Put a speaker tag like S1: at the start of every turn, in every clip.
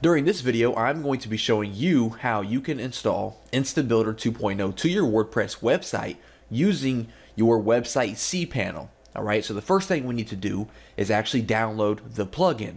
S1: During this video, I'm going to be showing you how you can install InstaBuilder 2.0 to your WordPress website using your website cPanel. All right, so the first thing we need to do is actually download the plugin.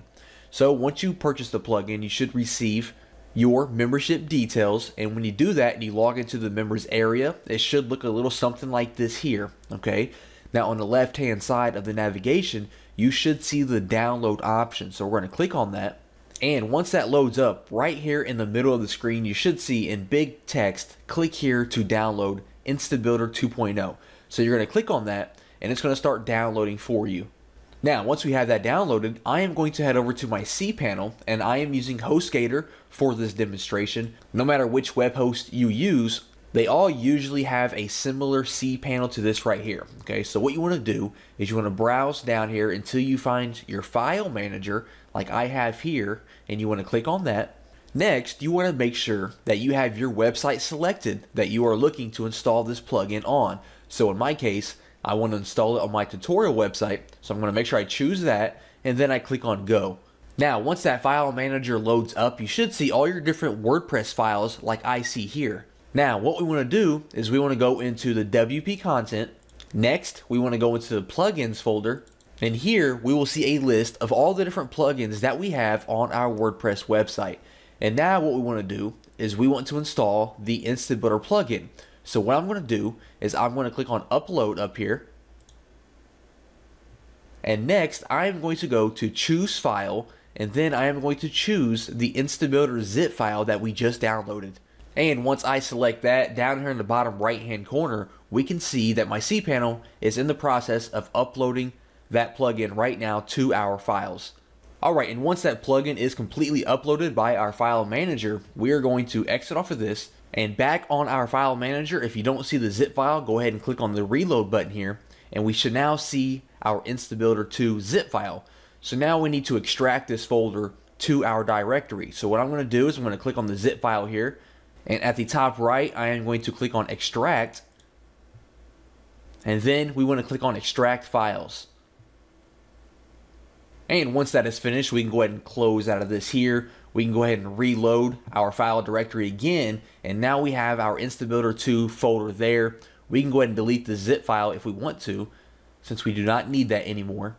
S1: So once you purchase the plugin, you should receive your membership details. And when you do that and you log into the members area, it should look a little something like this here. Okay. Now on the left hand side of the navigation, you should see the download option. So we're going to click on that. And once that loads up, right here in the middle of the screen, you should see in big text, click here to download InstaBuilder 2.0. So you're going to click on that and it's going to start downloading for you. Now, once we have that downloaded, I am going to head over to my cPanel and I am using HostGator for this demonstration. No matter which web host you use, they all usually have a similar cPanel to this right here. Okay, so what you want to do is you want to browse down here until you find your file manager like I have here and you want to click on that. Next, you want to make sure that you have your website selected that you are looking to install this plugin on. So in my case, I want to install it on my tutorial website. So I'm going to make sure I choose that and then I click on go. Now, once that file manager loads up, you should see all your different WordPress files like I see here. Now, what we want to do is we want to go into the WP content. Next, we want to go into the plugins folder. And here we will see a list of all the different plugins that we have on our WordPress website. And now what we want to do is we want to install the InstaBuilder plugin. So what I'm going to do is I'm going to click on upload up here. And next I'm going to go to choose file and then I am going to choose the InstaBuilder zip file that we just downloaded. And once I select that, down here in the bottom right hand corner, we can see that my cPanel is in the process of uploading that plugin right now to our files. Alright, and once that plugin is completely uploaded by our file manager, we are going to exit off of this and back on our file manager, if you don't see the zip file, go ahead and click on the reload button here. And we should now see our InstaBuilder 2 zip file. So now we need to extract this folder to our directory. So what I'm going to do is I'm going to click on the zip file here. And at the top right, I am going to click on extract. And then we want to click on extract files. And once that is finished, we can go ahead and close out of this here we can go ahead and reload our file directory again. And now we have our InstaBuilder 2 folder there. We can go ahead and delete the zip file if we want to, since we do not need that anymore.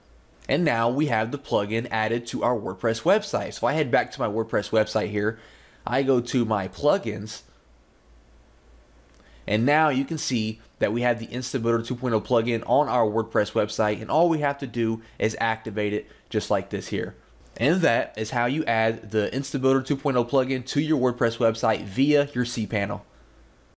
S1: And now we have the plugin added to our WordPress website. So if I head back to my WordPress website here, I go to my plugins, and now you can see that we have the InstaBuilder 2.0 plugin on our WordPress website, and all we have to do is activate it just like this here. And that is how you add the InstaBuilder 2.0 plugin to your WordPress website via your cPanel.